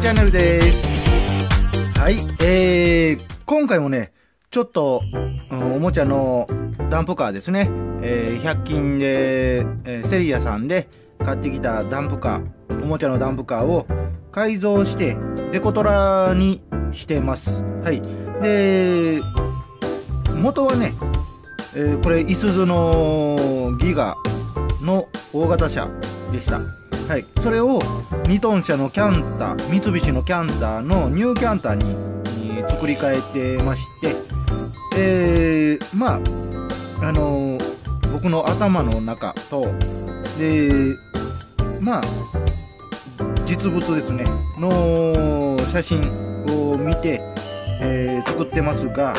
チャンネルです。はい、えー、今回もね、ちょっと、うんおもちゃのダンプカーですね。えー、100均で、えーセリアさんで買ってきたダンプカー、おもちゃのダンプカーを改造して、デコトラにしてます。はい。で、元はね、えーこれ、いすゞのギガの大型車でした。はい。それを2トン車のキャンター、三菱のキャンターのニューキャンターにえー作り変えてまして、えー、まあ、あのー僕の頭の中と、で、まあ、実物ですね、の写真を見て、えー作ってますが、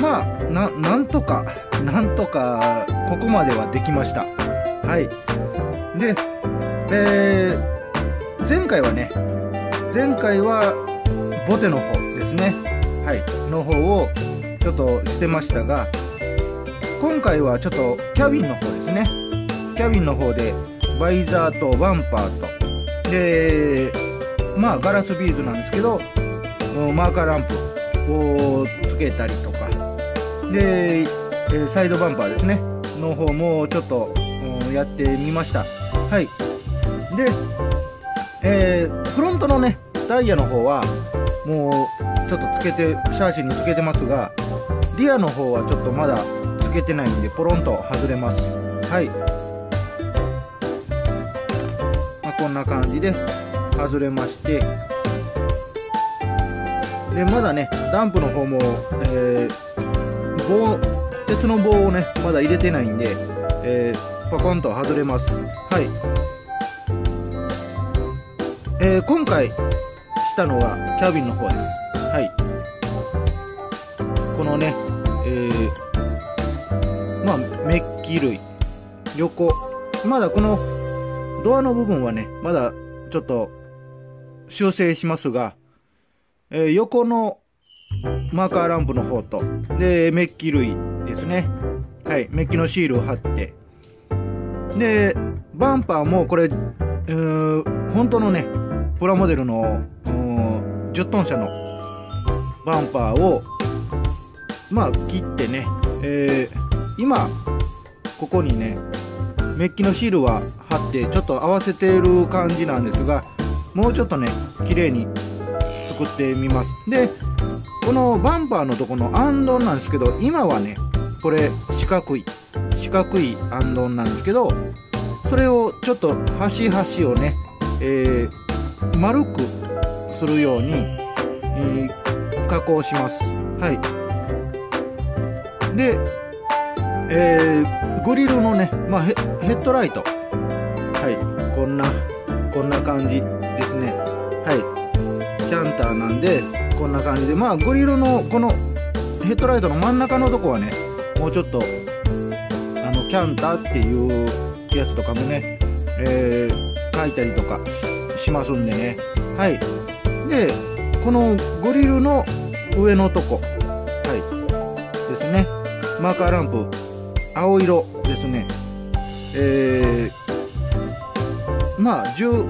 まあ、な、なんとか、なんとか、ここまではできました。はい。で、えー前回はね、前回はボテの方ですね。はい。の方をちょっとしてましたが、今回はちょっとキャビンの方ですね。キャビンの方でバイザーとバンパーと、で、まあガラスビーズなんですけど、マーカーランプをつけたりとか、で、サイドバンパーですね。の方もちょっと、やってみました。はい。で、えーフロントのね、タイヤの方は、もう、ちょっとつけて、シャーシにつけてますが、リアの方はちょっとまだつけてないんで、ポロンと外れます。はい。まあ、こんな感じで外れまして、で、まだね、ダンプの方も、えー棒、鉄の棒をね、まだ入れてないんで、えーパコンと外れます。はい。えー今回したのはキャビンの方です。はい。このね、えーまあ、メッキ類、横、まだこのドアの部分はね、まだちょっと修正しますが、えー横のマーカーランプの方と、で、メッキ類ですね。はい、メッキのシールを貼って、で、バンパーもこれ、えー本当のね、プラモデルの10トン車のバンパーを、まあ、切ってね、えー今、ここにね、メッキのシールは貼って、ちょっと合わせている感じなんですが、もうちょっとね、綺麗に作ってみます。で、このバンパーのとこのアンドンなんですけど、今はね、これ四角い、四角いアンドンなんですけど、それをちょっと端々をね、えー丸くするように、えー加工します。はい。で、えーグリルのね、まあ、ヘッドライト。はい。こんな、こんな感じですね。はい。キャンターなんで、こんな感じで、まあ、グリルのこのヘッドライトの真ん中のとこはね、もうちょっと、キャンタっていうやつとかもね、えー書いたりとかしますんでね。はい。で、このグリルの上のとこ、はい。ですね。マーカーランプ、青色ですね。えー、まあ、12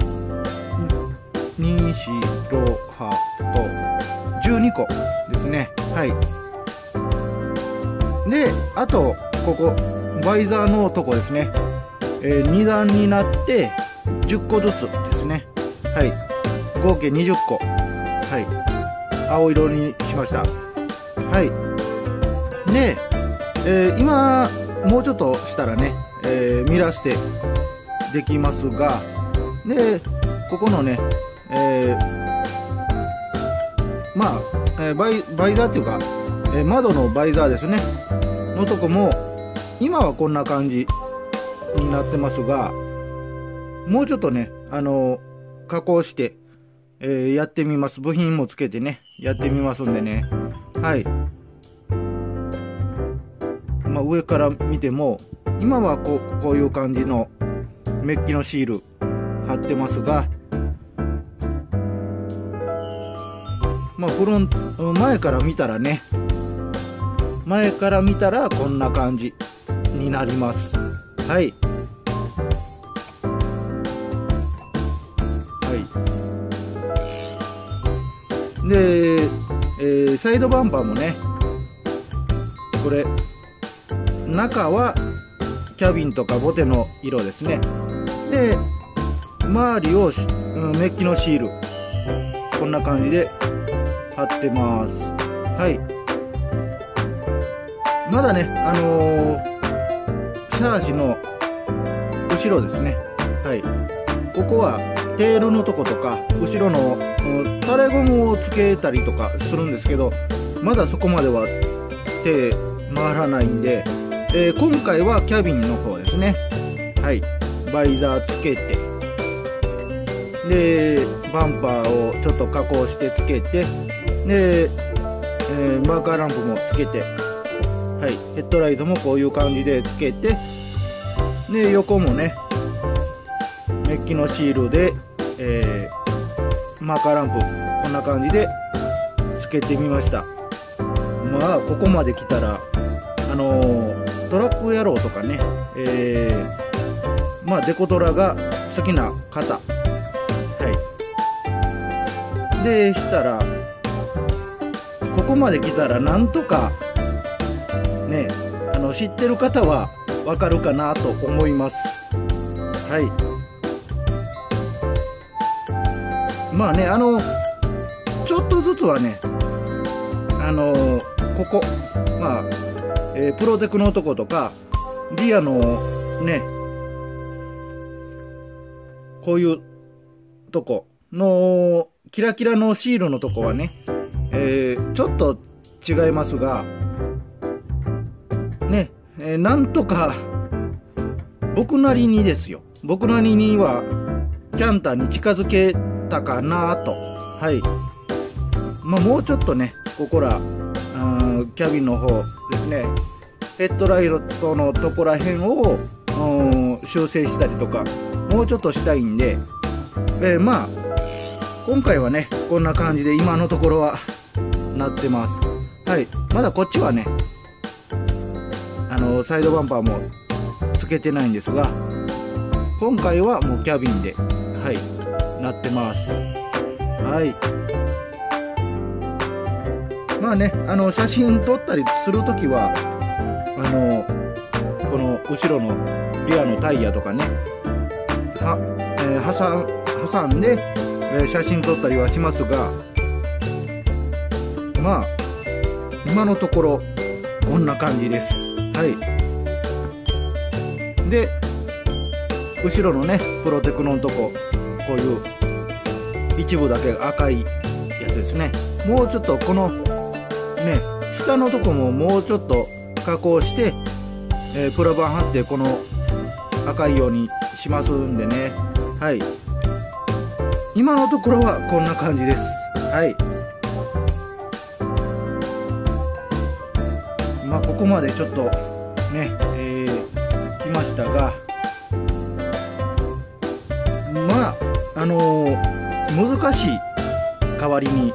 白葉と12個ですね。はい。で、あと、ここ、バイザーのとこですね。え2段になって10個ずつですね。はい。合計20個。はい。青色にしました。はい。で、えー今、もうちょっとしたらね、えーミラーステできますが、で、ここのね、えーまあ、えーバイバイザーっていうか、えー窓のバイザーですね、のとこも、今はこんな感じになってますが、もうちょっとね、あの加工して、えーやってみます。部品もつけてね、やってみますんでね。はい。まあ、上から見ても、今はこうこういう感じのメッキのシール貼ってますが、まあ、フロント前から見たらね、前から見たらこんな感じになります。はい。はい。で、えー、サイドバンパーもねこれ中はキャビンとかボテの色ですねで周りを、うん、メッキのシールこんな感じで貼ってますはいまだねあのー、シャーシの後ろですね。はい。ここはテールのとことか後ろのタレゴムをつけたりとかするんですけどまだそこまでは手回らないんで、えー、今回はキャビンの方ですね。はい。バイザーつけてでバンパーをちょっと加工してつけてで、えー、マーカーランプもつけてはい。ヘッドライトもこういう感じでつけてで横もねメッキのシールで、えー、マーカーランプこんな感じでつけてみました。まあここまで来たらあのー、トラック野郎とかね、えー、まあデコトラが好きな方。はい。でしたらここまで来たらなんとかねあの知ってる方はわかるかなと思います。はい。まあねあのちょっとずつはねあのここまあ、えー、プロテクのとことかリアのねこういうとこのキラキラのシールのとこはね、えー、ちょっと違いますが、えー、なんとか僕なりにですよ。僕なりにはキャンターに近づけたかなと。はい。まあもうちょっとねここらキャビンの方ですね。ヘッドライトのとこら辺を修正したりとかもうちょっとしたいんで、えー、まあ今回はねこんな感じで今のところはなってます。はい。まだこっちはねのサイドバンパーもつけてないんですが今回はもうキャビンではいなってます。はい。まあねあの写真撮ったりする時はあのこの後ろのリアのタイヤとかねは、えー、挟挟んで、えー、写真撮ったりはしますがまあ今のところこんな感じです。はい。で後ろのねプロテクノのとここういう一部だけ赤いやつですね。もうちょっとこのね下のとこももうちょっと加工して、えー、プラバン貼ってこの赤いようにしますんでね。はい。今のところはこんな感じです。はい。まあここまでちょっとね、えー、来ましたがまああのー、難しい代わりに、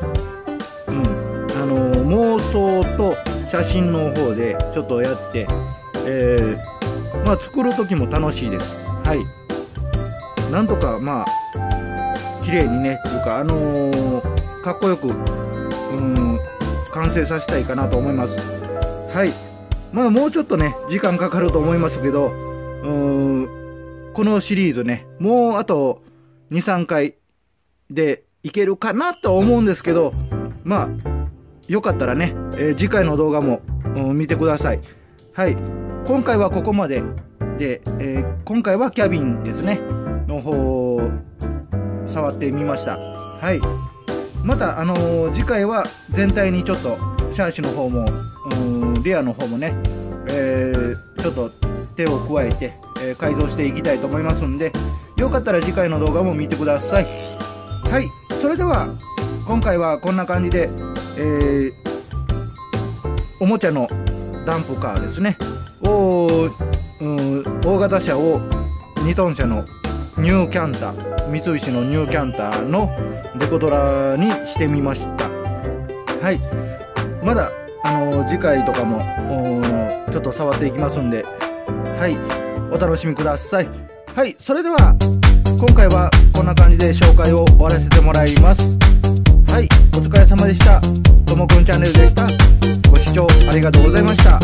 うん、あのー、妄想と写真の方でちょっとやって、えー、まあ作る時も楽しいです。はい。なんとかまあ綺麗にねっていうかあのー、かっこよく、うん、完成させたいかなと思います。はい。まあもうちょっとね時間かかると思いますけど、うん、このシリーズねもうあと23回でいけるかなと思うんですけどまあよかったらね、えー、次回の動画も、うん、見てください。はい。今回はここまでで、えー、今回はキャビンですねの方触ってみました。はい。またあのー、次回は全体にちょっとシャーシの方も、うん、リアの方もね、えー、ちょっと手を加えて、え改造していきたいと思いますんでよかったら次回の動画も見てください。はいそれでは今回はこんな感じで、えー、おもちゃのダンプカーですね。を、うん、大型車を2トン車のニューキャンター三菱のニューキャンターのデコトラにしてみました。はいまだあの次回とかもちょっと触っていきますんではいお楽しみください。はいそれでは今回はこんな感じで紹介を終わらせてもらいます。はいお疲れ様でした。ともくんチャンネルでした。ご視聴ありがとうございました。